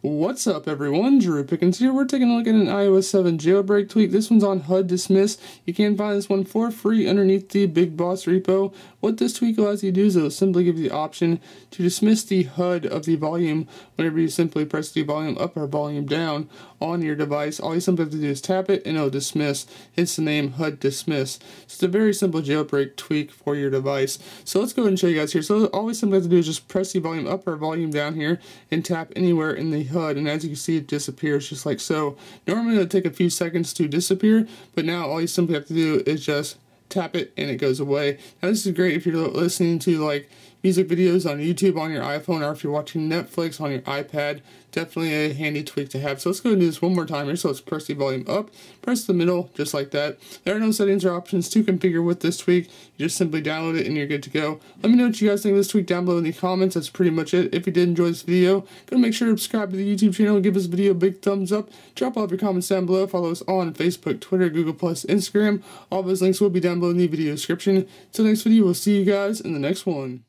What's up everyone, Drew Pickens here. We're taking a look at an iOS 7 jailbreak tweak. This one's on HUD Dismiss. You can find this one for free underneath the Big Boss repo. What this tweak allows you to do is it'll simply give you the option to dismiss the HUD of the volume whenever you simply press the volume up or volume down on your device. All you simply have to do is tap it and it'll dismiss. It's the name HUD Dismiss. It's a very simple jailbreak tweak for your device. So let's go ahead and show you guys here. So all we simply have to do is just press the volume up or volume down here and tap anywhere in the HUD and as you can see it disappears just like so. Normally it would take a few seconds to disappear but now all you simply have to do is just tap it and it goes away. Now this is great if you're listening to like music videos on YouTube on your iPhone or if you're watching Netflix on your iPad. Definitely a handy tweak to have. So let's go and do this one more time here. So let's press the volume up, press the middle just like that. There are no settings or options to configure with this tweak. You just simply download it and you're good to go. Let me know what you guys think of this tweak down below in the comments. That's pretty much it. If you did enjoy this video, go make sure to subscribe to the YouTube channel and give this video a big thumbs up. Drop all of your comments down below. Follow us on Facebook, Twitter, Google+, Instagram. All those links will be down below in the video description. Till next video, we'll see you guys in the next one.